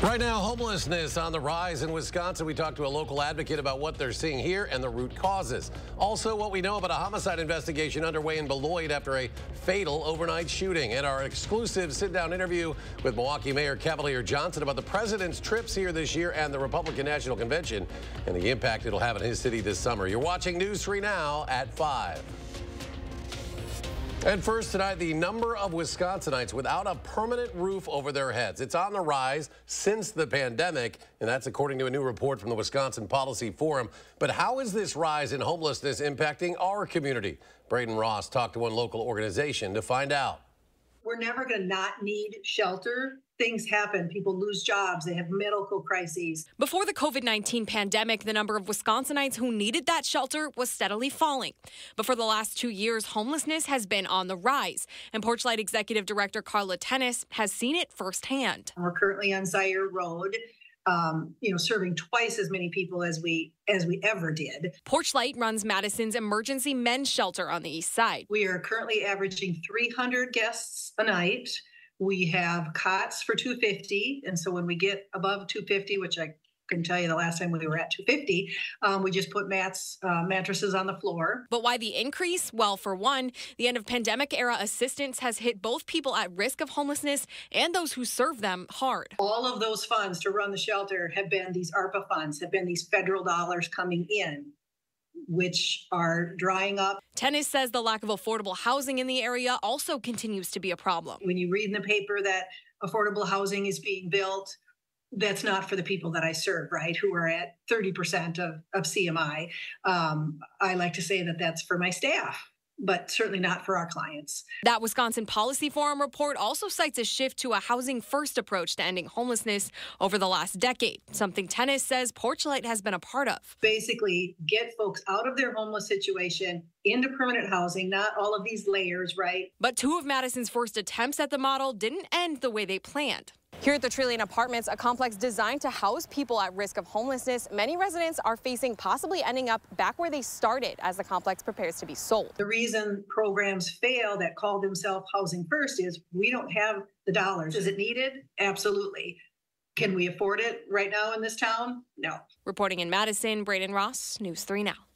Right now, homelessness on the rise in Wisconsin. We talked to a local advocate about what they're seeing here and the root causes. Also, what we know about a homicide investigation underway in Beloit after a fatal overnight shooting. And our exclusive sit-down interview with Milwaukee Mayor Cavalier Johnson about the president's trips here this year and the Republican National Convention and the impact it'll have in his city this summer. You're watching News 3 Now at 5. And first tonight, the number of Wisconsinites without a permanent roof over their heads. It's on the rise since the pandemic, and that's according to a new report from the Wisconsin Policy Forum. But how is this rise in homelessness impacting our community? Braden Ross talked to one local organization to find out. We're never going to not need shelter things happen. People lose jobs, they have medical crises. Before the COVID 19 pandemic, the number of Wisconsinites who needed that shelter was steadily falling. But for the last two years, homelessness has been on the rise. And Porchlight Executive Director Carla Thennes has seen it firsthand. We're currently on Zeier Road. Um, you know, serving twice as many people as we as we ever did. Porchlight runs Madison's emergency men's shelter on the east side. We are currently averaging 300 guests a night. We have cots for 250, and so when we get above 250, which I can tell you the last time we were at 250, um, we just put mats, uh, mattresses on the floor. But why the increase? Well, for one, the end of pandemic era assistance has hit both people at risk of homelessness and those who serve them hard. All of those funds to run the shelter have been these ARPA funds, have been these federal dollars coming in which are drying up. Thennes says the lack of affordable housing in the area also continues to be a problem. When you read in the paper that affordable housing is being built, that's not for the people that I serve, right? Who are at 30% of, of CMI. Um, I like to say that that's for my staff but certainly not for our clients. That Wisconsin Policy Forum report also cites a shift to a housing first approach to ending homelessness over the last decade, something Thennes says Porchlight has been a part of. Basically, get folks out of their homeless situation into permanent housing, not all of these layers, right? But two of Madison's first attempts at the model didn't end the way they planned. Here at the Trillium Apartments, a complex designed to house people at risk of homelessness, many residents are facing possibly ending up back where they started as the complex prepares to be sold. The reason programs fail that call themselves Housing First is we don't have the dollars. Is it needed? Absolutely. Can we afford it right now in this town? No. Reporting in Madison, Braden Ross, News 3 Now.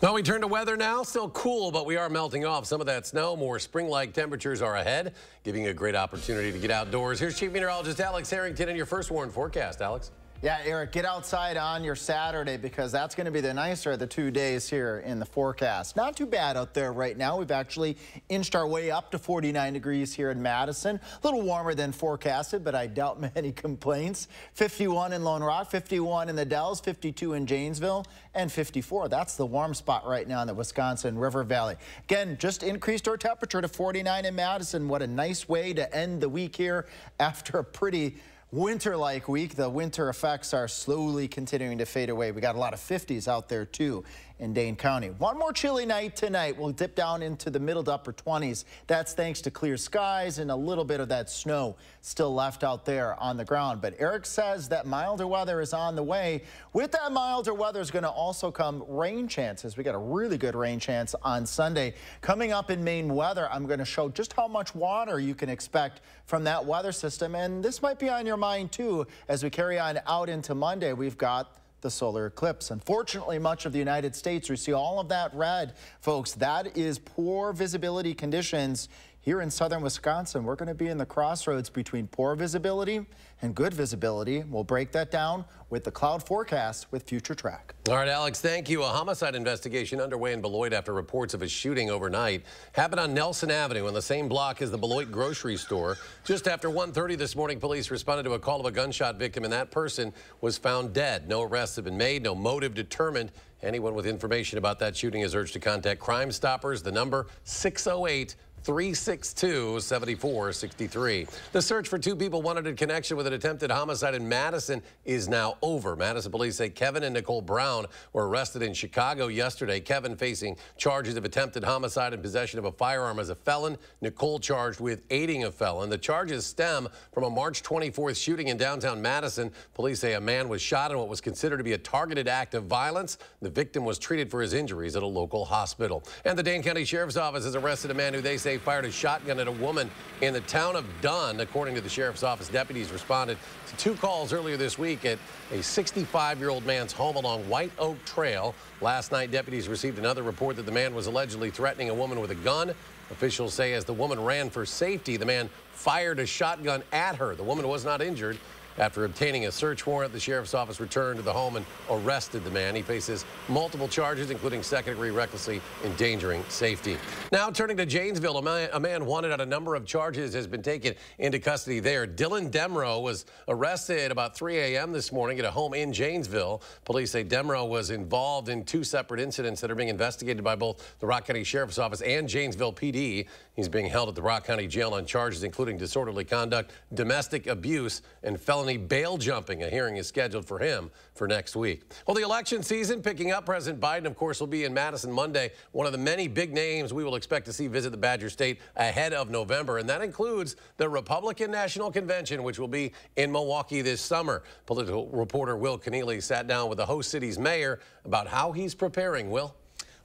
Well, we turn to weather now. Still cool, but we are melting off some of that snow. More spring-like temperatures are ahead, giving you a great opportunity to get outdoors. Here's Chief Meteorologist Alex Harrington in your first warn forecast. Alex. Yeah, Eric, get outside on your Saturday because that's going to be the nicer of the two days here in the forecast. Not too bad out there right now. We've actually inched our way up to 49 degrees here in Madison. A little warmer than forecasted, but I doubt many complaints. 51 in Lone Rock, 51 in the Dells, 52 in Janesville, and 54. That's the warm spot right now in the Wisconsin River Valley. Again, just increased our temperature to 49 in Madison. What a nice way to end the week here after a pretty winter-like week. The winter effects are slowly continuing to fade away. We got a lot of 50s out there too in Dane County. One more chilly night tonight. We'll dip down into the middle to upper 20s. That's thanks to clear skies and a little bit of that snow still left out there on the ground. But Eric says that milder weather is on the way. With that milder weather is going to also come rain chances. We got a really good rain chance on Sunday. Coming up in main weather, I'm going to show just how much water you can expect from that weather system. And this might be on your mind too as we carry on out into Monday. We've got the solar eclipse. Unfortunately, much of the United States, we see all of that red, folks. That is poor visibility conditions here in southern Wisconsin. We're going to be in the crossroads between poor visibility and good visibility. We'll break that down with the cloud forecast with Future Track. All right, Alex, thank you. A homicide investigation underway in Beloit after reports of a shooting overnight happened on Nelson Avenue on the same block as the Beloit grocery store. Just after 1.30 this morning, police responded to a call of a gunshot victim, and that person was found dead. No arrests have been made, no motive determined. Anyone with information about that shooting is urged to contact Crime Stoppers. The number 608 362 7463. The search for two people wanted in connection with an attempted homicide in Madison is now over. Madison police say Kevin and Nicole Brown were arrested in Chicago yesterday. Kevin facing charges of attempted homicide and possession of a firearm as a felon. Nicole charged with aiding a felon. The charges stem from a March 24th shooting in downtown Madison. Police say a man was shot in what was considered to be a targeted act of violence. The victim was treated for his injuries at a local hospital. And the Dane County Sheriff's Office has arrested a man who they say say fired a shotgun at a woman in the town of Dunn. According to the sheriff's office, deputies responded to two calls earlier this week at a 65-year-old man's home along White Oak Trail. Last night, deputies received another report that the man was allegedly threatening a woman with a gun. Officials say as the woman ran for safety, the man fired a shotgun at her. The woman was not injured. After obtaining a search warrant, the sheriff's office returned to the home and arrested the man. He faces multiple charges, including second-degree recklessly endangering safety. Now turning to Janesville, a man, a man, wanted on a number of charges has been taken into custody there. Dylan Demro was arrested about 3 a.m. this morning at a home in Janesville. Police say Demro was involved in two separate incidents that are being investigated by both the Rock County Sheriff's Office and Janesville PD. He's being held at the Rock County Jail on charges including disorderly conduct, domestic abuse, and felony felony bail jumping. A hearing is scheduled for him for next week. Well, the election season picking up. President Biden, of course, will be in Madison Monday. One of the many big names we will expect to see visit the Badger State ahead of November, and that includes the Republican National Convention, which will be in Milwaukee this summer. Political reporter Will Kenneally sat down with the host city's mayor about how he's preparing. Will?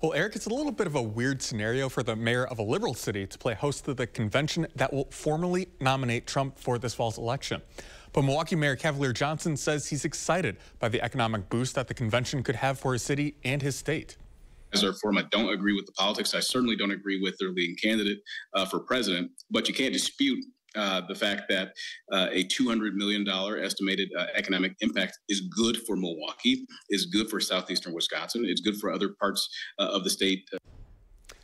Well, Eric, it's a little bit of a weird scenario for the mayor of a liberal city to play host to the convention that will formally nominate Trump for this fall's election. But Milwaukee Mayor Cavalier Johnson says he's excited by the economic boost that the convention could have for his city and his state. As our forum, I don't agree with the politics. I certainly don't agree with their leading candidate uh, for president, but you can't dispute uh, the fact that uh, a $200 million estimated uh, economic impact is good for Milwaukee, is good for southeastern Wisconsin, it's good for other parts uh, of the state.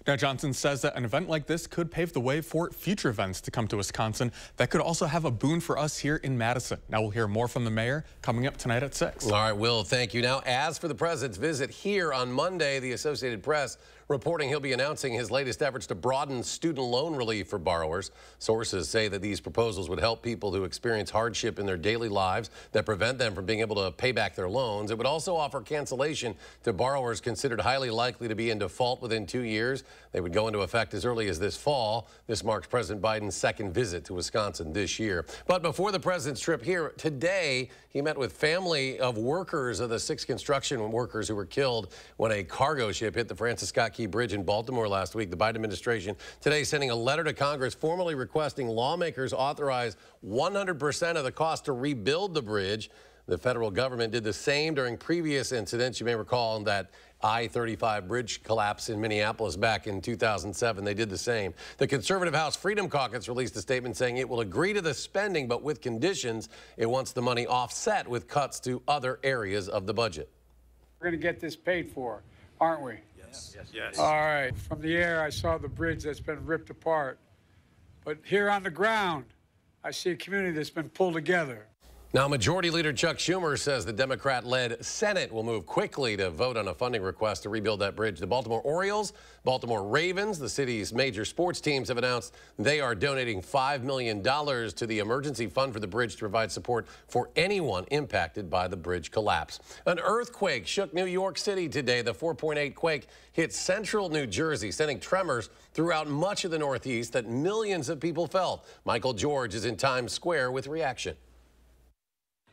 Now, Johnson says that an event like this could pave the way for future events to come to Wisconsin that could also have a boon for us here in Madison. Now, we'll hear more from the mayor coming up tonight at 6. All right, Will, thank you. Now, as for the president's visit here on Monday, the Associated Press reporting he'll be announcing his latest efforts to broaden student loan relief for borrowers. Sources say that these proposals would help people who experience hardship in their daily lives that prevent them from being able to pay back their loans. It would also offer cancellation to borrowers considered highly likely to be in default within two years. They would go into effect as early as this fall. This marks President Biden's second visit to Wisconsin this year. But before the president's trip here today, he met with family of workers of the six construction workers who were killed when a cargo ship hit the Francis Scott Key Bridge in Baltimore last week. The Biden administration today sending a letter to Congress formally requesting lawmakers authorize 100% of the cost to rebuild the bridge. The federal government did the same during previous incidents. You may recall that I-35 bridge collapse in Minneapolis back in 2007. They did the same. The Conservative House Freedom Caucus released a statement saying it will agree to the spending, but with conditions. It wants the money offset with cuts to other areas of the budget. We're going to get this paid for, aren't we? Yes. yes. Yes. All right. From the air, I saw the bridge that's been ripped apart. But here on the ground, I see a community that's been pulled together. Now, Majority Leader Chuck Schumer says the Democrat-led Senate will move quickly to vote on a funding request to rebuild that bridge. The Baltimore Orioles, Baltimore Ravens, the city's major sports teams have announced they are donating $5 million to the emergency fund for the bridge to provide support for anyone impacted by the bridge collapse. An earthquake shook New York City today. The 4.8 quake hit central New Jersey, sending tremors throughout much of the Northeast that millions of people felt. Michael George is in Times Square with reaction.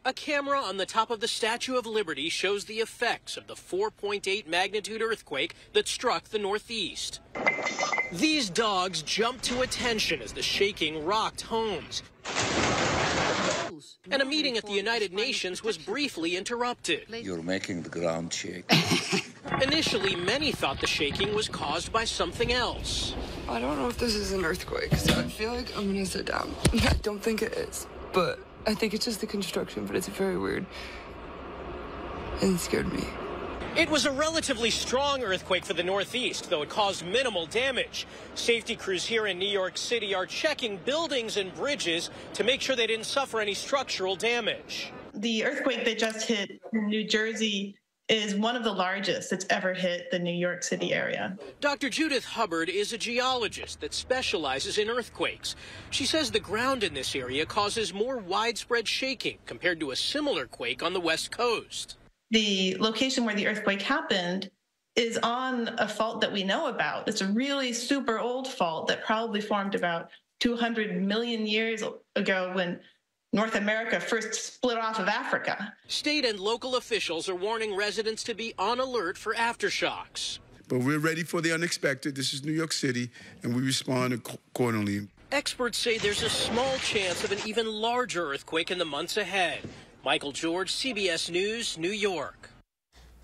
A camera on the top of the Statue of Liberty shows the effects of the 4.8 magnitude earthquake that struck the Northeast. These dogs jumped to attention as the shaking rocked homes. And a meeting at the United Nations was briefly interrupted. You're making the ground shake. Initially, many thought the shaking was caused by something else. I don't know if this is an earthquake, so I feel like I'm gonna sit down. I don't think it is, but I think it's just the construction, but it's very weird. And it scared me. It was a relatively strong earthquake for the Northeast, though it caused minimal damage. Safety crews here in New York City are checking buildings and bridges to make sure they didn't suffer any structural damage. The earthquake that just hit New Jersey is one of the largest that's ever hit the New York City area. Dr. Judith Hubbard is a geologist that specializes in earthquakes. She says the ground in this area causes more widespread shaking compared to a similar quake on the West Coast. The location where the earthquake happened is on a fault that we know about. It's a really super old fault that probably formed about 200 million years ago when North America first split off of Africa. State and local officials are warning residents to be on alert for aftershocks. but we're ready for the unexpected. This is New York City, and we respond accordingly. Experts say there's a small chance of an even larger earthquake in the months ahead. Michael George, CBS News, New York.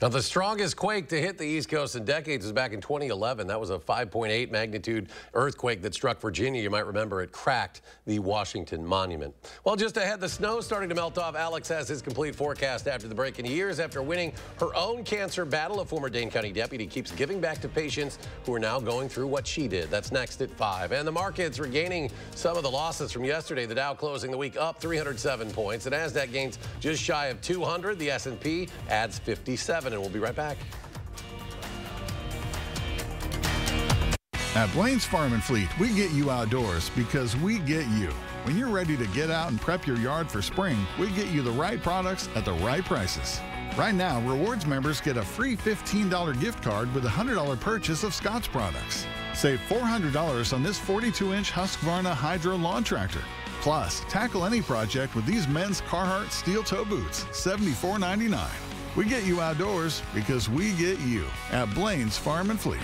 Now, the strongest quake to hit the East Coast in decades was back in 2011. That was a 5.8 magnitude earthquake that struck Virginia. You might remember it cracked the Washington Monument. Well, just ahead, the snow starting to melt off. Alex has his complete forecast after the break. In years after winning her own cancer battle, a former Dane County deputy keeps giving back to patients who are now going through what she did. That's next at 5. And the markets regaining some of the losses from yesterday. The Dow closing the week up 307 points. The Nasdaq gains just shy of 200. The S&P adds 57 and we'll be right back. At Blaine's Farm and Fleet, we get you outdoors because we get you. When you're ready to get out and prep your yard for spring, we get you the right products at the right prices. Right now, rewards members get a free $15 gift card with a $100 purchase of Scotts products. Save $400 on this 42 inch Husqvarna Hydro lawn tractor. Plus, tackle any project with these men's Carhartt steel toe boots, $74.99. We get you outdoors because we get you at Blaine's Farm and Fleet.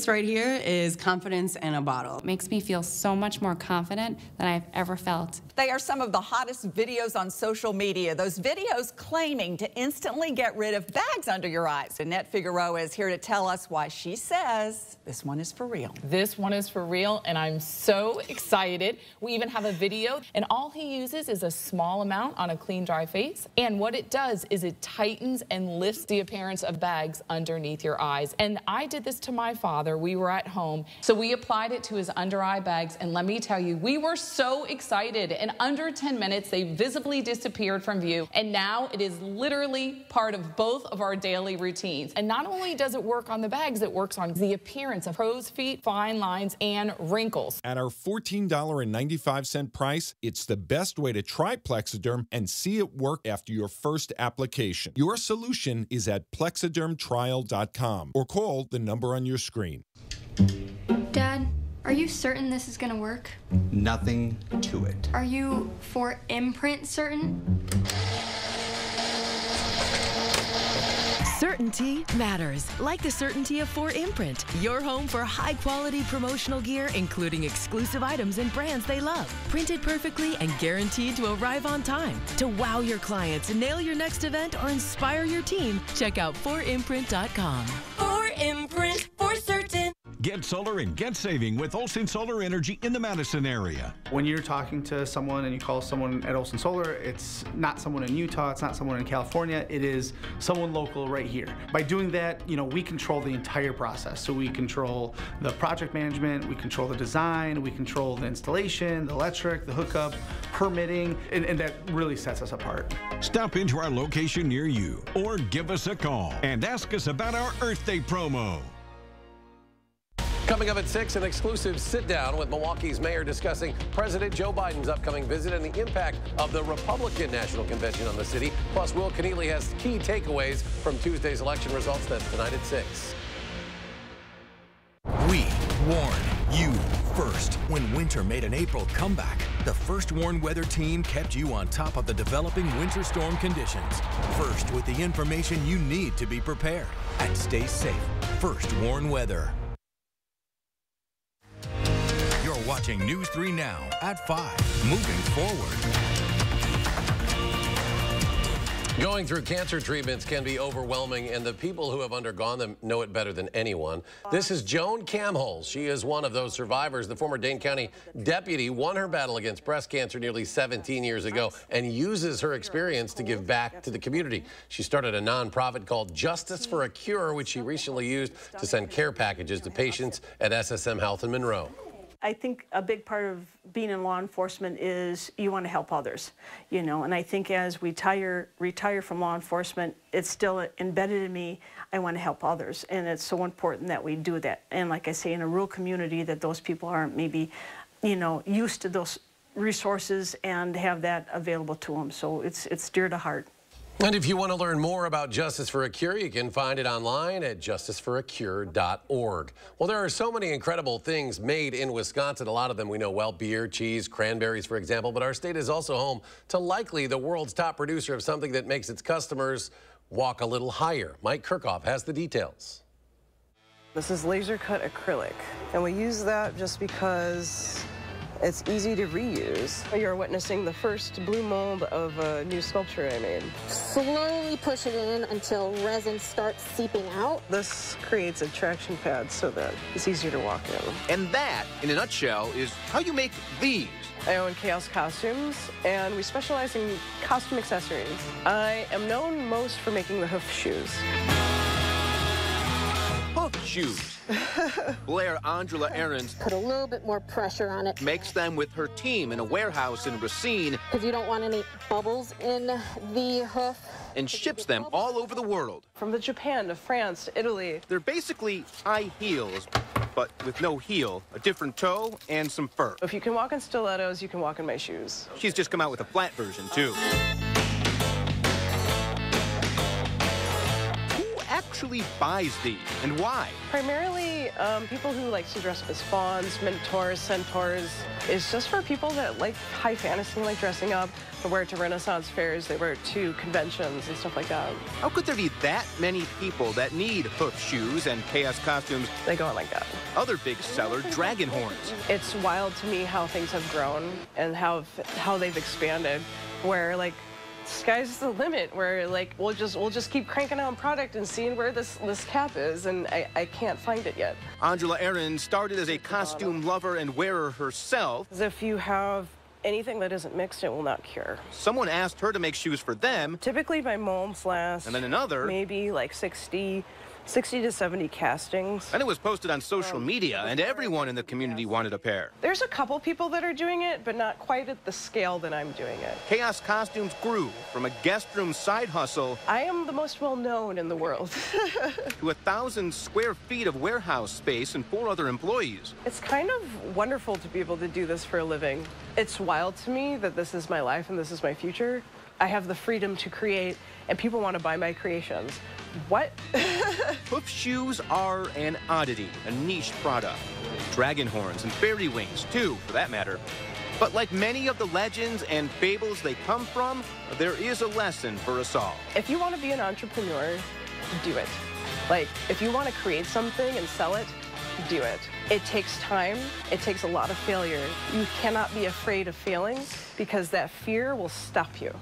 This right here is confidence in a bottle. It makes me feel so much more confident than I've ever felt. They are some of the hottest videos on social media. Those videos claiming to instantly get rid of bags under your eyes. Annette Figueroa is here to tell us why she says this one is for real. This one is for real, and I'm so excited. We even have a video, and all he uses is a small amount on a clean, dry face. And what it does is it tightens and lifts the appearance of bags underneath your eyes. And I did this to my father We were at home. So we applied it to his under eye bags. And let me tell you, we were so excited. In under 10 minutes, they visibly disappeared from view. And now it is literally part of both of our daily routines. And not only does it work on the bags, it works on the appearance of crow's feet, fine lines, and wrinkles. At our $14.95 price, it's the best way to try Plexaderm and see it work after your first application. Your solution is at plexadermtrial.com or call the number on your screen. Dad, are you certain this is gonna work? Nothing to it. Are you 4imprint certain? Certainty matters, like the certainty of 4imprint, your home for high quality promotional gear, including exclusive items and brands they love. Printed perfectly and guaranteed to arrive on time. To wow your clients, nail your next event, or inspire your team, check out 4imprint.com. 4imprint for certain. Get solar and get saving with Olson Solar Energy in the Madison area. When you're talking to someone and you call someone at Olson Solar, it's not someone in Utah, it's not someone in California, it is someone local right here. By doing that, you know, we control the entire process. So we control the project management, we control the design, we control the installation, the electric, the hookup, permitting, and, and that really sets us apart. Stop into our location near you or give us a call and ask us about our Earth Day promo. Coming up at 6, an exclusive sit-down with Milwaukee's mayor discussing President Joe Biden's upcoming visit and the impact of the Republican National Convention on the city. Plus, Will Kenneally has key takeaways from Tuesday's election results. That's tonight at 6. We warned you first when winter made an April comeback. The First Warn Weather team kept you on top of the developing winter storm conditions. First with the information you need to be prepared. And stay safe. First Warn Weather watching News 3 Now at 5. Moving forward. Going through cancer treatments can be overwhelming, and the people who have undergone them know it better than anyone. This is Joan Camhol. She is one of those survivors. The former Dane County deputy won her battle against breast cancer nearly 17 years ago and uses her experience to give back to the community. She started a nonprofit called Justice for a Cure, which she recently used to send care packages to patients at SSM Health in Monroe. I think a big part of being in law enforcement is you want to help others, you know, and I think as we tire, retire from law enforcement, it's still embedded in me, I want to help others, and it's so important that we do that. And like I say, in a rural community that those people aren't maybe, you know, used to those resources and have that available to them. So it's, it's dear to heart. And if you want to learn more about Justice for a Cure, you can find it online at justiceforacure.org. Well, there are so many incredible things made in Wisconsin. A lot of them we know well, beer, cheese, cranberries, for example. But our state is also home to likely the world's top producer of something that makes its customers walk a little higher. Mike Kirchhoff has the details. This is laser cut acrylic, and we use that just because it's easy to reuse. You're witnessing the first blue mold of a new sculpture I made. Slowly push it in until resin starts seeping out. This creates a traction pad so that it's easier to walk in. And that, in a nutshell, is how you make these. I own Chaos Costumes, and we specialize in costume accessories. I am known most for making the hoof shoes. Hoof shoes. Blair Angela Ahrens Put a little bit more pressure on it. makes them with her team in a warehouse in Racine Because you don't want any bubbles in the hoof. and ships them all over the world. From the Japan to France to Italy. They're basically high heels, but with no heel, a different toe, and some fur. If you can walk in stilettos, you can walk in my shoes. She's just come out with a flat version, too. Actually buys these and why? Primarily, um, people who like to dress up as fawns, minotaurs, centaurs. It's just for people that like high fantasy like dressing up. They wear it to Renaissance fairs, they wear it to conventions and stuff like that. How could there be that many people that need hoof shoes and chaos costumes? They go on like that. Other big seller, Dragon Horns. It's wild to me how things have grown and how how they've expanded. Where like sky's the limit. Where like we'll just we'll just keep cranking out product and seeing where this this cap is, and I, I can't find it yet. Angela Aaron started as a costume lover and wearer herself. As if you have anything that isn't mixed, it will not cure. Someone asked her to make shoes for them, Typically, my molds last. and then another. maybe like 60, 60 to 70 castings. And it was posted on social media, and everyone in the community wanted a pair. There's a couple people that are doing it, but not quite at the scale that I'm doing it. Chaos Costumes grew from a guest room side hustle I am the most well known in the world. to a thousand square feet of warehouse space and four other employees. It's kind of wonderful to be able to do this for a living. It's wild to me that this is my life and this is my future. I have the freedom to create, and people want to buy my creations. What? Hoof shoes are an oddity, a niche product. Dragon horns and fairy wings, too, for that matter. But like many of the legends and fables they come from, there is a lesson for us all. if you want to be an entrepreneur, do it. Like, if you want to create something and sell it, do it. It takes time, it takes a lot of failure. You cannot be afraid of failing because that fear will stop you.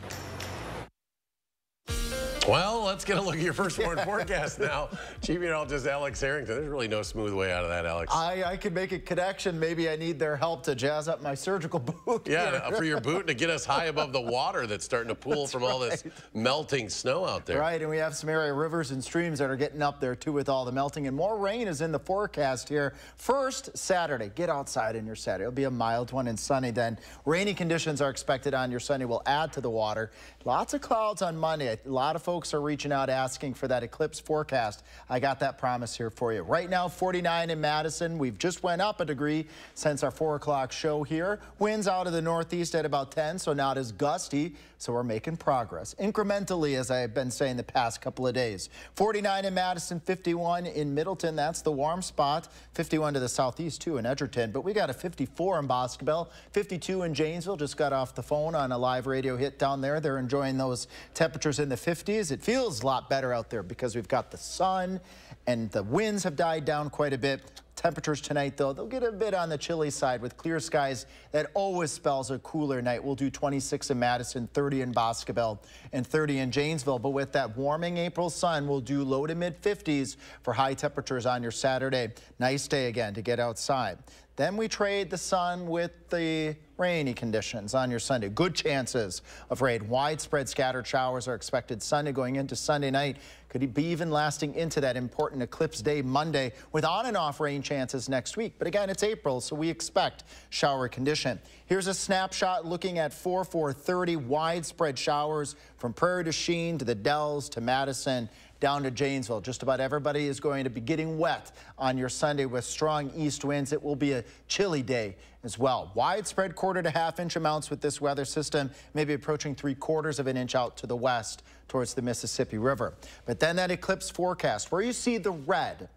Well, let's get a look at your first warn forecast now. Chief Meteorologist Alex Harrington. There's really no smooth way out of that, Alex. I, I could make a connection. Maybe I need their help to jazz up my surgical boot. yeah, for your boot to get us high above the water that's starting to pool That's from all this melting snow out there. Right, and we have some area rivers and streams that are getting up there too with all the melting, and more rain is in the forecast here. First, Saturday. Get outside on your Saturday. It'll be a mild one and sunny then. Rainy conditions are expected on your Sunday. will add to the water. Lots of clouds on Monday. A lot of folks are reaching out asking for that eclipse forecast. I got that promise here for you. Right now, 49 in Madison. We've just went up a degree since our 4 o'clock show here. Winds out of the northeast at about 10, so not as gusty. So we're making progress incrementally, as I've been saying the past couple of days. 49 in Madison, 51 in Middleton. That's the warm spot. 51 to the southeast, too, in Edgerton. But we got a 54 in Boscobel, 52 in Janesville. Just got off the phone on a live radio hit down there. They're enjoying those temperatures in the 50s. It feels a lot better out there because we've got the sun and the winds have died down quite a bit. Temperatures tonight, though, they'll get a bit on the chilly side with clear skies. That always spells a cooler night. We'll do 26 in Madison, 30 in Boscobel, and 30 in Janesville. But with that warming April sun, we'll do low to mid 50s for high temperatures on your Saturday. Nice day again to get outside. Then we trade the sun with the rainy conditions on your Sunday. Good chances of rain. Widespread scattered showers are expected Sunday going into Sunday night. Could be even lasting into that important eclipse day Monday with on and off rain chances next week. But again, it's April, so we expect shower condition. Here's a snapshot looking at 4 430 widespread showers from Prairie du Chien to the Dells to Madison down to Janesville. Just about everybody is going to be getting wet on your Sunday with strong east winds. It will be a chilly day as well. Widespread quarter to half inch amounts with this weather system, maybe approaching three quarters of an inch out to the west towards the Mississippi River. But then that eclipse forecast where you see the red.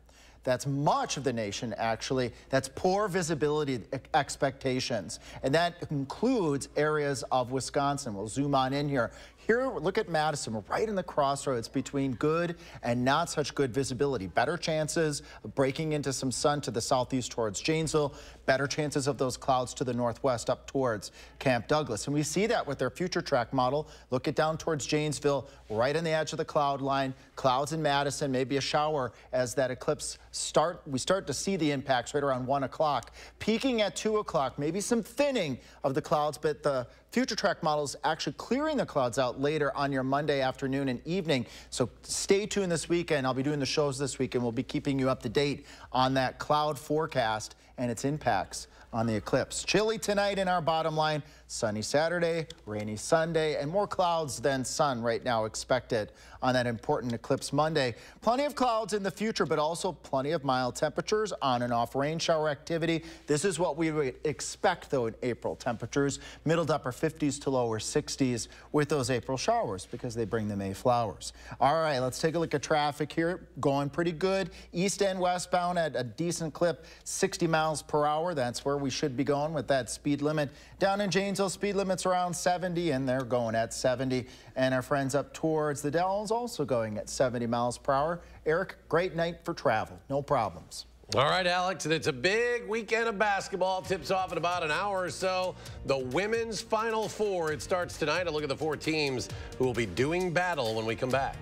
That's much of the nation, actually. That's poor visibility expectations. And that includes areas of Wisconsin. We'll zoom on in here. Here, look at Madison. We're right in the crossroads between good and not such good visibility. Better chances of breaking into some sun to the southeast towards Janesville. Better chances of those clouds to the northwest up towards Camp Douglas. And we see that with their future track model. Look it down towards Janesville, right on the edge of the cloud line. Clouds in Madison, maybe a shower as that eclipse start. We start to see the impacts right around 1 o'clock. Peaking at 2 o'clock, maybe some thinning of the clouds, but the future track models actually clearing the clouds out later on your Monday afternoon and evening. So stay tuned this weekend. I'll be doing the shows this weekend. we'll be keeping you up to date on that cloud forecast and its impacts on the eclipse. Chilly tonight in our bottom line. Sunny Saturday, rainy Sunday, and more clouds than sun right now expected on that important eclipse Monday. Plenty of clouds in the future, but also plenty of mild temperatures on and off rain shower activity. This is what we would expect, though, in April. Temperatures middle to upper 50s to lower 60s with those April showers because they bring the May flowers. All right, let's take a look at traffic here. Going pretty good. East and westbound at a decent clip, 60 miles per hour. That's where we should be going with that speed limit. Down in Janesville, speed limit's around 70, and they're going at 70. And our friends up towards the Dells also going at 70 miles per hour. Eric, great night for travel. No problems. All right, Alex, and it's a big weekend of basketball. Tips off in about an hour or so. The women's Final Four. It starts tonight. A look at the four teams who will be doing battle when we come back.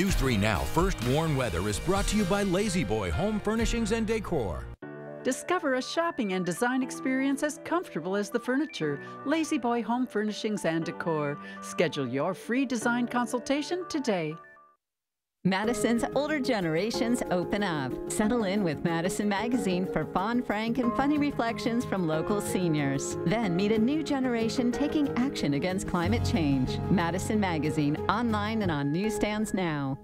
News 3 Now First Warn Weather is brought to you by La-Z-Boy Home Furnishings and Decor. Discover a shopping and design experience as comfortable as the furniture. La-Z-Boy Home Furnishings and Decor. Schedule your free design consultation today. Madison's older generations open up. Settle in with Madison Magazine for fun, frank, and funny reflections from local seniors. Then meet a new generation taking action against climate change. Madison Magazine, online and on newsstands now.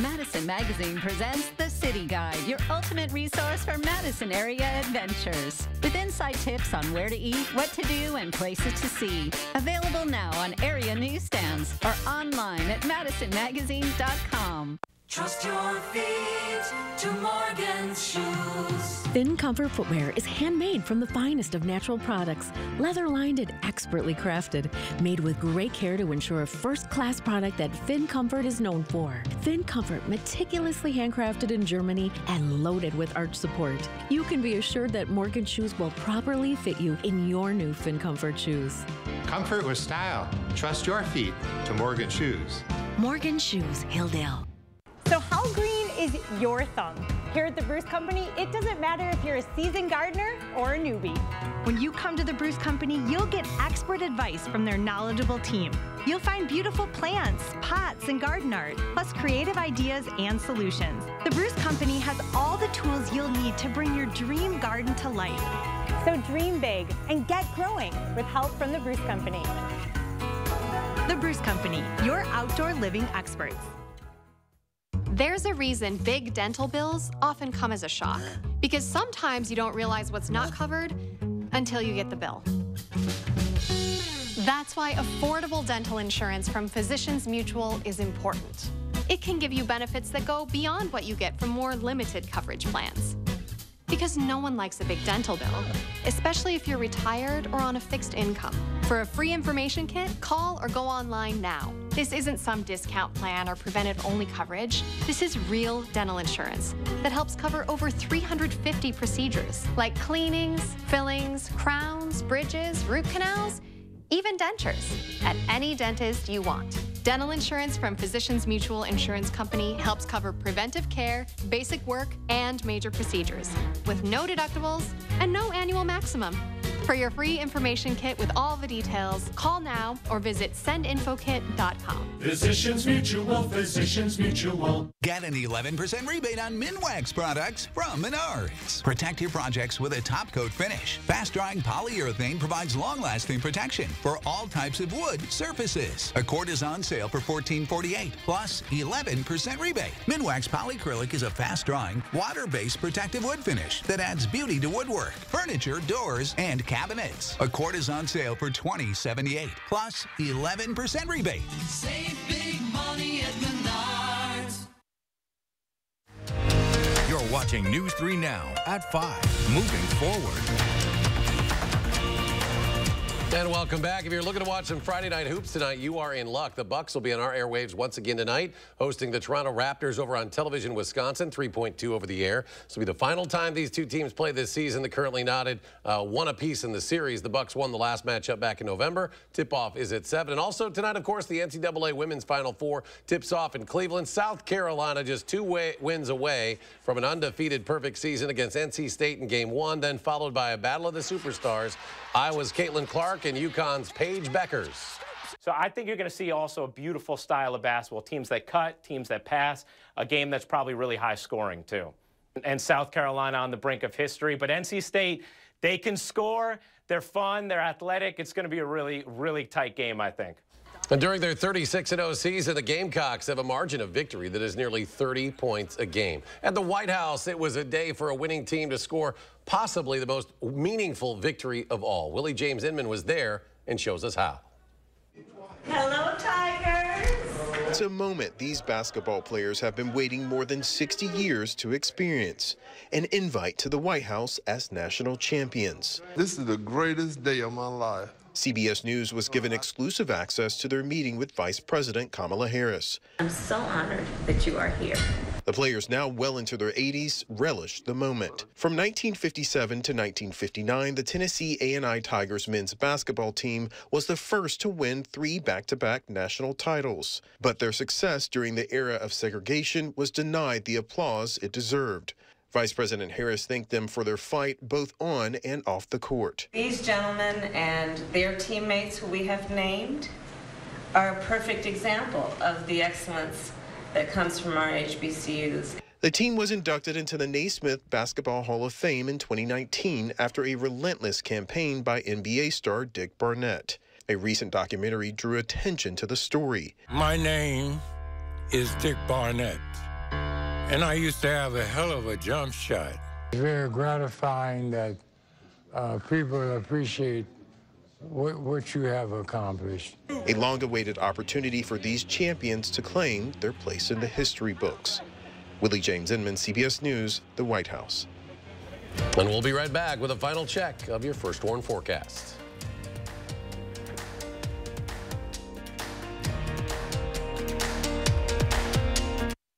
Madison Magazine presents The City Guide, your ultimate resource for Madison area adventures. With inside tips on where to eat, what to do, and places to see. Available now on area newsstands or online at madisonmagazine.com. Trust your feet to Morgan's shoes. Finn Comfort footwear is handmade from the finest of natural products, leather lined and expertly crafted, made with great care to ensure a first class product that Finn Comfort is known for. Finn Comfort, meticulously handcrafted in Germany and loaded with arch support. You can be assured that Morgan shoes will properly fit you in your new Finn Comfort shoes. Comfort with style. Trust your feet to Morgan Shoes. Morgan Shoes, Hilldale. So how green is your thumb? Here at the Bruce Company, it doesn't matter if you're a seasoned gardener or a newbie. When you come to the Bruce Company, you'll get expert advice from their knowledgeable team. You'll find beautiful plants, pots, and garden art, plus creative ideas and solutions. The Bruce Company has all the tools you'll need to bring your dream garden to life. So dream big and get growing with help from the Bruce Company. The Bruce Company, your outdoor living experts. There's a reason big dental bills often come as a shock, because sometimes you don't realize what's not covered until you get the bill. That's why affordable dental insurance from Physicians Mutual is important. It can give you benefits that go beyond what you get from more limited coverage plans. Because no one likes a big dental bill, especially if you're retired or on a fixed income. For a free information kit, call or go online now. This isn't some discount plan or preventive only coverage. This is real dental insurance that helps cover over 350 procedures like cleanings, fillings, crowns, bridges, root canals, even dentures at any dentist you want. Dental insurance from Physicians Mutual Insurance Company helps cover preventive care, basic work, and major procedures with no deductibles and no annual maximum. For your free information kit with all the details, call now or visit sendinfokit.com. Physicians Mutual, Physicians Mutual. Get an 11% rebate on Minwax products from Menards. Protect your projects with a top coat finish. Fast drying polyurethane provides long lasting protection for all types of wood surfaces. A cord is on sale for $14.48 plus 11% rebate. Minwax polyacrylic is a fast drying, water based protective wood finish that adds beauty to woodwork, furniture, doors, and cabinets cabinets. A quart is on sale for $20.78 plus 11% rebate. Save big money at Menards. You're watching News 3 Now at 5. Moving forward. And welcome back. If you're looking to watch some Friday night hoops tonight, you are in luck. The Bucks will be on our airwaves once again tonight, hosting the Toronto Raptors over on television Wisconsin, 3.2 over the air. This will be the final time these two teams play this season. The currently knotted uh, one apiece in the series. The Bucks won the last matchup back in November. Tip-off is at 7. And also tonight, of course, the NCAA Women's Final Four tips off in Cleveland. South Carolina just two wins away from an undefeated perfect season against NC State in Game 1, then followed by a battle of the superstars. Iowa's Caitlin Clark and UConn's Paige Bueckers. So I think you're going to see also a beautiful style of basketball. Teams that cut, teams that pass, a game that's probably really high scoring too. And South Carolina on the brink of history. But NC State, they can score. They're fun. They're athletic. It's going to be a really, really tight game, I think. And during their 36-0 season, the Gamecocks have a margin of victory that is nearly 30 points a game. At the White House, it was a day for a winning team to score possibly the most meaningful victory of all. Willie James Inman was there and shows us how. Hello, Tigers! It's a moment these basketball players have been waiting more than 60 years to experience. An invite to the White House as national champions. This is the greatest day of my life. CBS News was given exclusive access to their meeting with Vice President Kamala Harris. I'm so honored that you are here. The players, now well into their 80s, relished the moment. From 1957 to 1959, the Tennessee A&I Tigers men's basketball team was the first to win three back-to-back -back national titles. But their success during the era of segregation was denied the applause it deserved. Vice President Harris thanked them for their fight both on and off the court. These gentlemen and their teammates who we have named are a perfect example of the excellence that comes from our HBCUs. The team was inducted into the Naismith Basketball Hall of Fame in 2019 after a relentless campaign by NBA star Dick Barnett. A recent documentary drew attention to the story. My name is Dick Barnett. And I used to have a hell of a jump shot. It's very gratifying that uh, people appreciate what, what you have accomplished. A long-awaited opportunity for these champions to claim their place in the history books. Willie James Inman, CBS News, the White House. And we'll be right back with a final check of your first warn forecast.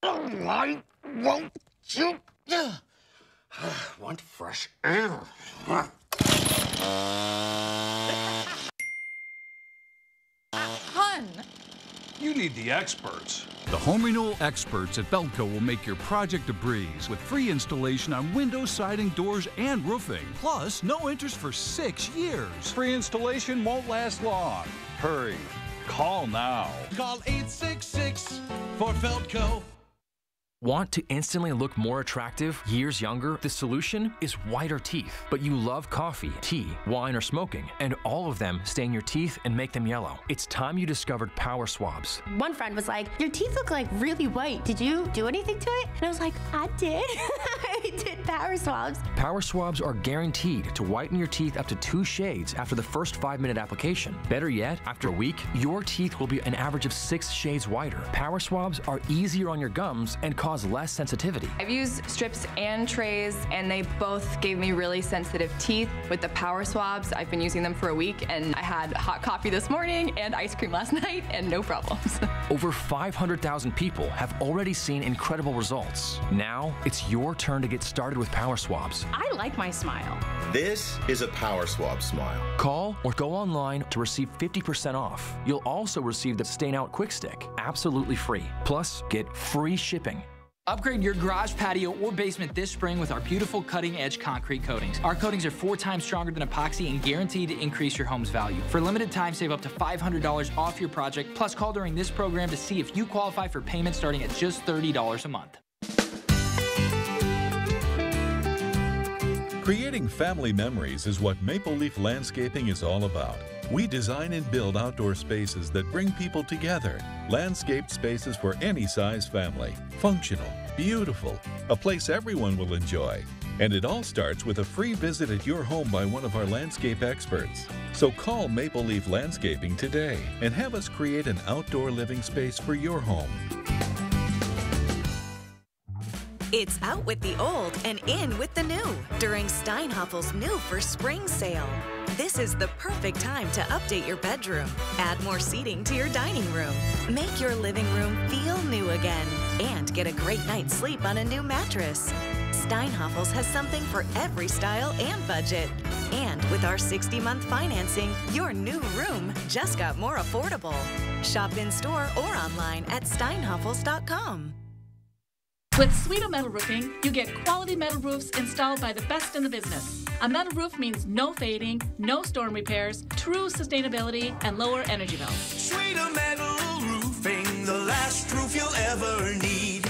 Why won't you? Want fresh air. You need the experts. The home renewal experts at Belco will make your project a breeze with free installation on windows, siding, doors, and roofing. Plus, no interest for six years. Free installation won't last long. Hurry. Call now. Call 866 for Feltco. Want to instantly look more attractive, years younger? The solution is whiter teeth. But you love coffee, tea, wine, or smoking, and all of them stain your teeth and make them yellow. It's time you discovered Power Swabs. One friend was like, Your teeth look like really white. Did you do anything to it? And I was like, I did. I did Power Swabs. Power Swabs are guaranteed to whiten your teeth up to two shades after the first five minute application. Better yet, after a week, your teeth will be an average of six shades whiter. Power Swabs are easier on your gums and cause less sensitivity. I've used strips and trays, and they both gave me really sensitive teeth. With the power swabs, I've been using them for a week, and I had hot coffee this morning and ice cream last night, and no problems. Over 500,000 people have already seen incredible results. Now, it's your turn to get started with Power Swabs. I like my smile. This is a Power Swab smile. Call or go online to receive 50% off. You'll also receive the Stain Out Quick Stick, absolutely free. Plus, get free shipping. Upgrade your garage, patio, or basement this spring with our beautiful cutting edge concrete coatings. Our coatings are four times stronger than epoxy and guaranteed to increase your home's value. For limited time, save up to $500 off your project. Plus, call during this program to see if you qualify for payment starting at just $30 a month. Creating family memories is what Maple Leaf Landscaping is all about. We design and build outdoor spaces that bring people together. Landscaped spaces for any size family. Functional, beautiful, a place everyone will enjoy. And it all starts with a free visit at your home by one of our landscape experts. So call Maple Leaf Landscaping today and have us create an outdoor living space for your home. It's out with the old and in with the new during Steinhafel's new for spring sale. This is the perfect time to update your bedroom, add more seating to your dining room, make your living room feel new again, and get a great night's sleep on a new mattress. Steinhafels has something for every style and budget. And with our 60 month financing, your new room just got more affordable. Shop in store or online at steinhafels.com. With Sweeto Metal Roofing, you get quality metal roofs installed by the best in the business. A metal roof means no fading, no storm repairs, true sustainability, and lower energy bills. Sweeto Metal Roofing, the last roof you'll ever need.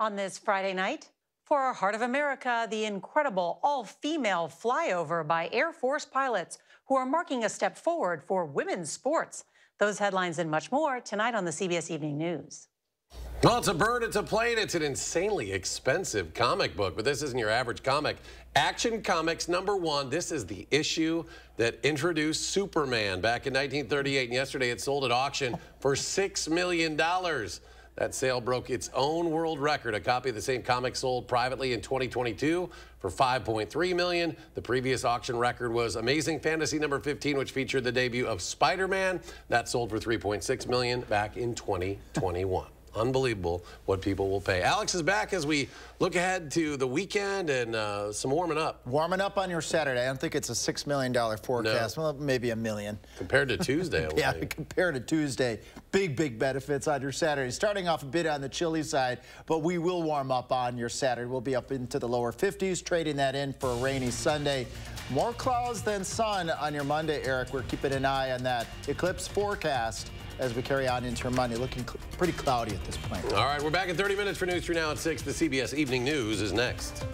On this Friday night, for our Heart of America, the incredible all female flyover by Air Force pilots who are marking a step forward for women's sports. Those headlines and much more tonight on the CBS Evening News. Well, it's a bird, it's a plane, it's an insanely expensive comic book, but this isn't your average comic. Action Comics number one. This is the issue that introduced Superman back in 1938, and yesterday it sold at auction for $6 million. That sale broke its own world record. A copy of the same comic sold privately in 2022 for 5.3 million. The previous auction record was Amazing Fantasy number 15, which featured the debut of Spider-Man. That sold for 3.6 million back in 2021. Unbelievable what people will pay. Alex is back as we look ahead to the weekend and uh, some warming up. Warming up on your Saturday. I don't think it's a $6 million forecast. No. Well, maybe a million. Compared to Tuesday. yeah, compared to Tuesday. Big, big benefits on your Saturday. Starting off a bit on the chilly side, but we will warm up on your Saturday. We'll be up into the lower 50s, trading that in for a rainy Sunday. More clouds than sun on your Monday, Eric. We're keeping an eye on that eclipse forecast as we carry on into Monday. Looking cl pretty cloudy at this point. All right, we're back in 30 minutes for News 3 Now at 6. The CBS Evening News is next.